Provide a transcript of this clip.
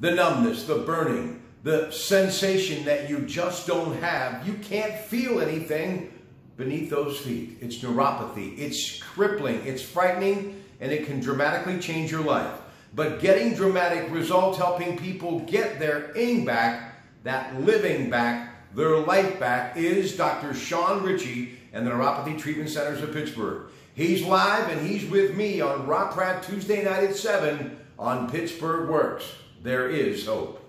the numbness, the burning, the sensation that you just don't have. You can't feel anything beneath those feet. It's neuropathy. It's crippling. It's frightening, and it can dramatically change your life. But getting dramatic results, helping people get their ing back, that living back, their life back, is Dr. Shawn Richey and the Neuropathy Treatment Centers of Pittsburgh. He's live and he's with me on Rob Pratte Tuesday night at 7 on Pittsburgh Works. There is hope.